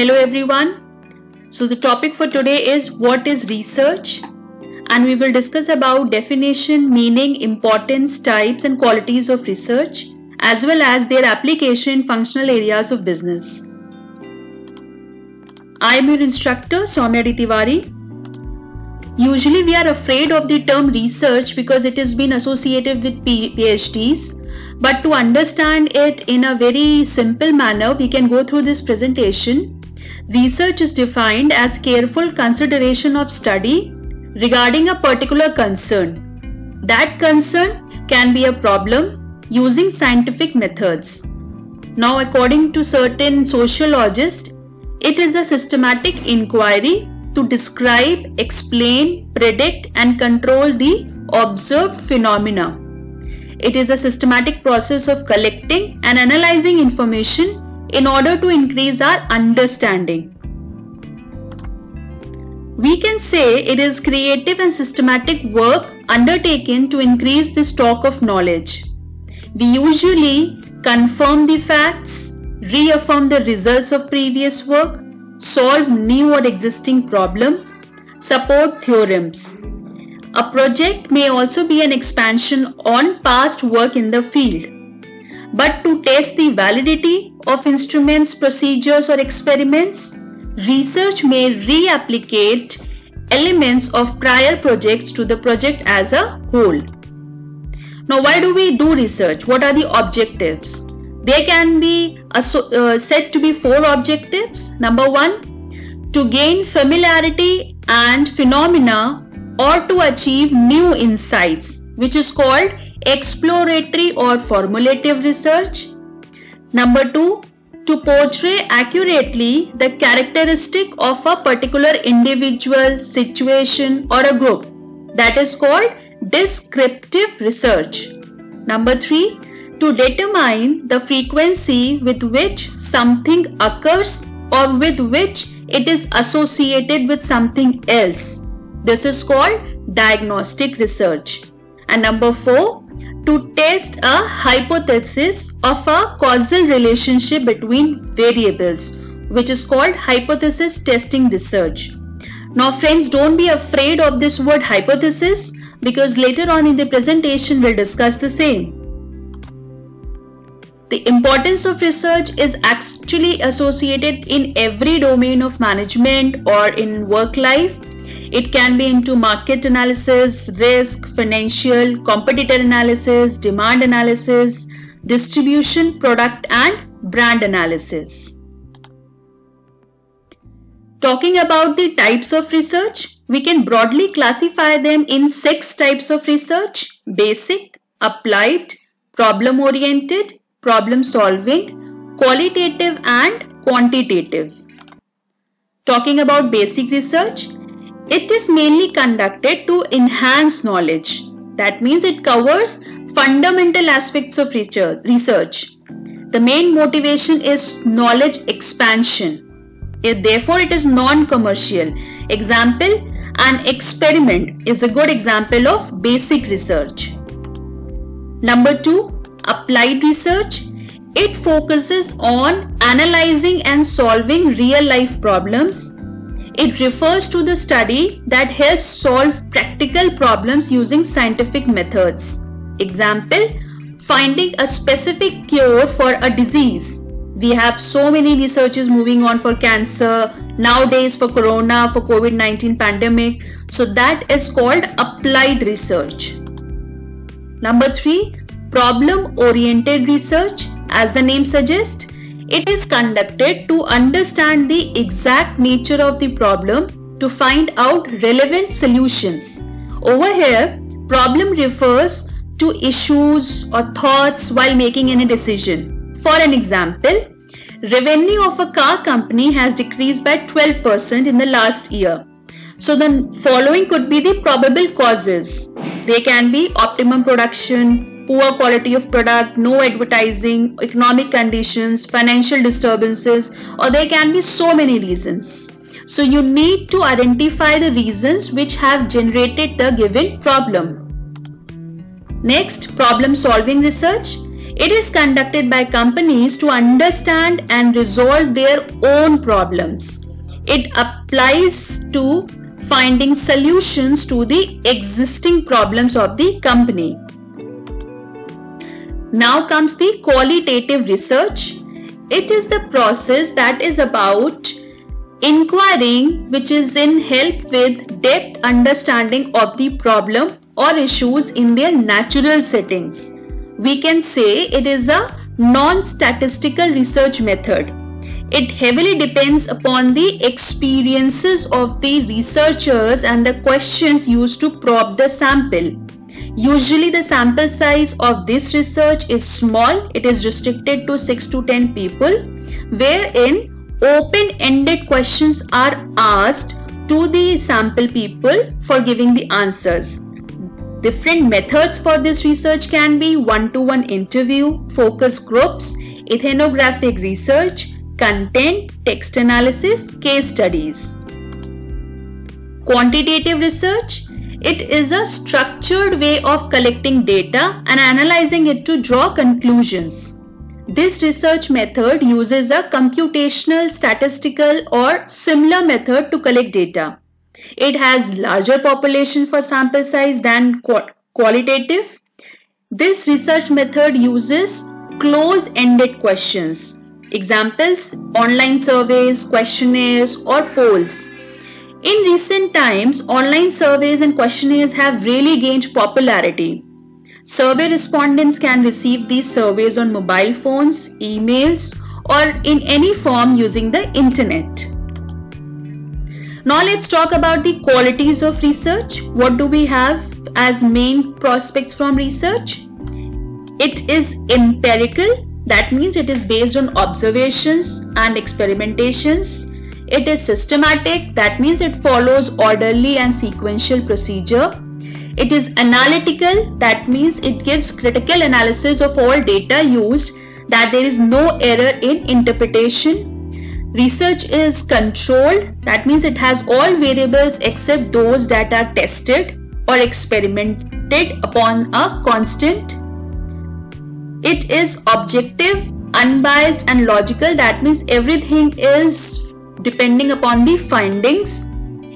Hello everyone. So the topic for today is what is research and we will discuss about definition, meaning, importance, types and qualities of research as well as their application in functional areas of business. I am your instructor Soumya Tiwari. Usually we are afraid of the term research because it has been associated with PhDs but to understand it in a very simple manner, we can go through this presentation. Research is defined as careful consideration of study regarding a particular concern. That concern can be a problem using scientific methods. Now, according to certain sociologists, it is a systematic inquiry to describe, explain, predict, and control the observed phenomena. It is a systematic process of collecting and analyzing information in order to increase our understanding. We can say it is creative and systematic work undertaken to increase the stock of knowledge. We usually confirm the facts, reaffirm the results of previous work, solve new or existing problem, support theorems, a project may also be an expansion on past work in the field. But to test the validity of instruments, procedures or experiments, research may reapplicate elements of prior projects to the project as a whole. Now why do we do research? What are the objectives? There can be uh, said to be four objectives. Number one, to gain familiarity and phenomena or to achieve new insights which is called exploratory or formulative research. Number 2 to portray accurately the characteristic of a particular individual, situation or a group that is called descriptive research. Number 3 to determine the frequency with which something occurs or with which it is associated with something else this is called diagnostic research. And number four, to test a hypothesis of a causal relationship between variables, which is called hypothesis testing research. Now friends, don't be afraid of this word hypothesis because later on in the presentation we'll discuss the same. The importance of research is actually associated in every domain of management or in work life it can be into market analysis, risk, financial, competitor analysis, demand analysis, distribution, product and brand analysis. Talking about the types of research, we can broadly classify them in six types of research. Basic, applied, problem-oriented, problem-solving, qualitative and quantitative. Talking about basic research, it is mainly conducted to enhance knowledge. That means it covers fundamental aspects of research. The main motivation is knowledge expansion. Therefore, it is non-commercial. Example, an experiment is a good example of basic research. Number two, applied research. It focuses on analyzing and solving real life problems it refers to the study that helps solve practical problems using scientific methods. Example, finding a specific cure for a disease. We have so many researches moving on for cancer, nowadays for corona, for COVID-19 pandemic. So that is called applied research. Number three, problem oriented research. As the name suggests, it is conducted to understand the exact nature of the problem to find out relevant solutions. Over here, problem refers to issues or thoughts while making any decision. For an example, revenue of a car company has decreased by 12% in the last year. So the following could be the probable causes. They can be optimum production, poor quality of product, no advertising, economic conditions, financial disturbances, or there can be so many reasons. So you need to identify the reasons which have generated the given problem. Next, problem solving research. It is conducted by companies to understand and resolve their own problems. It applies to finding solutions to the existing problems of the company. Now comes the qualitative research. It is the process that is about inquiring which is in help with depth understanding of the problem or issues in their natural settings. We can say it is a non-statistical research method. It heavily depends upon the experiences of the researchers and the questions used to probe the sample. Usually the sample size of this research is small. It is restricted to 6 to 10 people wherein open-ended questions are asked to the sample people for giving the answers. Different methods for this research can be one-to-one -one interview, focus groups, ethnographic research, content, text analysis, case studies. Quantitative research it is a structured way of collecting data and analyzing it to draw conclusions. This research method uses a computational, statistical or similar method to collect data. It has larger population for sample size than qualitative. This research method uses close-ended questions. Examples, online surveys, questionnaires or polls. In recent times, online surveys and questionnaires have really gained popularity. Survey respondents can receive these surveys on mobile phones, emails, or in any form using the internet. Now let's talk about the qualities of research. What do we have as main prospects from research? It is empirical, that means it is based on observations and experimentations. It is systematic, that means it follows orderly and sequential procedure. It is analytical, that means it gives critical analysis of all data used, that there is no error in interpretation. Research is controlled, that means it has all variables except those that are tested or experimented upon a constant. It is objective, unbiased and logical, that means everything is depending upon the findings.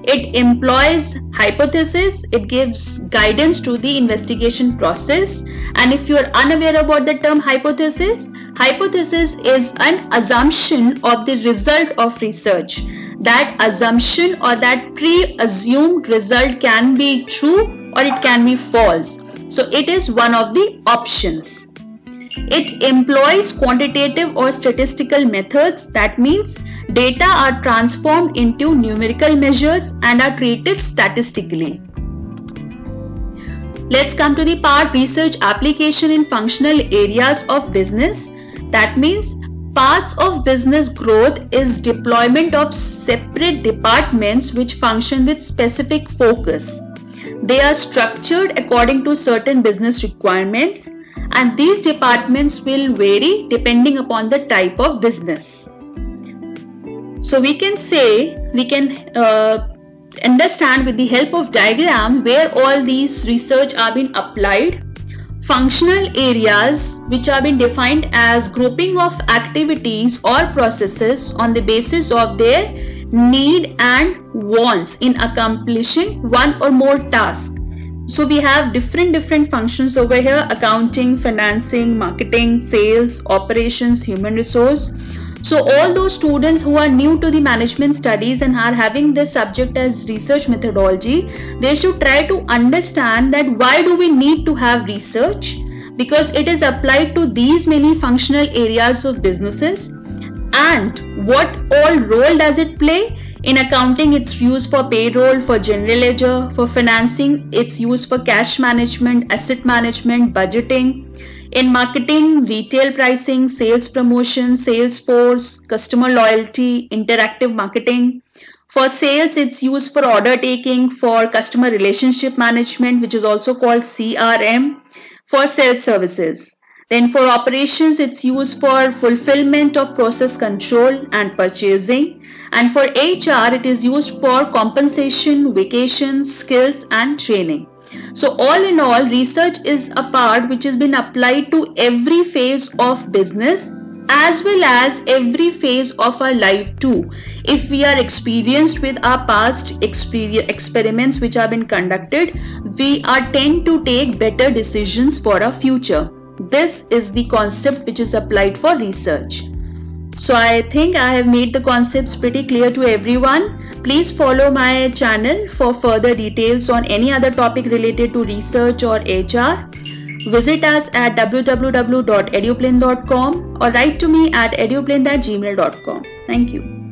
It employs hypothesis, it gives guidance to the investigation process. And if you are unaware about the term hypothesis, hypothesis is an assumption of the result of research. That assumption or that pre-assumed result can be true or it can be false. So it is one of the options. It employs quantitative or statistical methods. That means data are transformed into numerical measures and are treated statistically. Let's come to the part research application in functional areas of business. That means parts of business growth is deployment of separate departments which function with specific focus. They are structured according to certain business requirements and these departments will vary depending upon the type of business. So we can say, we can uh, understand with the help of diagram where all these research are being applied. Functional areas which are being defined as grouping of activities or processes on the basis of their need and wants in accomplishing one or more tasks so we have different different functions over here. Accounting financing marketing sales operations human resource. So all those students who are new to the management studies and are having this subject as research methodology they should try to understand that why do we need to have research? Because it is applied to these many functional areas of businesses. And what all role does it play in accounting, it's used for payroll, for general ledger, for financing, it's used for cash management, asset management, budgeting. In marketing, retail pricing, sales promotion, sales force, customer loyalty, interactive marketing. For sales, it's used for order taking, for customer relationship management, which is also called CRM, for sales services. Then for operations, it's used for fulfillment of process control and purchasing. And for HR, it is used for compensation, vacations, skills and training. So all in all, research is a part which has been applied to every phase of business as well as every phase of our life too. If we are experienced with our past experiments which have been conducted, we are tend to take better decisions for our future. This is the concept which is applied for research. So I think I have made the concepts pretty clear to everyone. Please follow my channel for further details on any other topic related to research or HR. Visit us at www.eduplinth.com or write to me at eduplinth@gmail.com. Thank you.